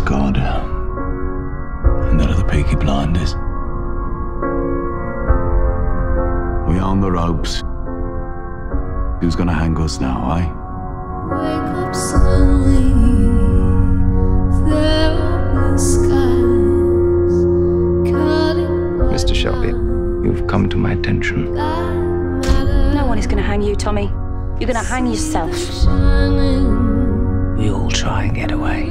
was God. And that of the Peaky Blinders. We are on the ropes. Who's gonna hang us now, eh? Wake up slowly. There are blue skies. Mr. Shelby, you've come to my attention. No one is going to hang you, Tommy. You're going to hang yourself. We all try and get away,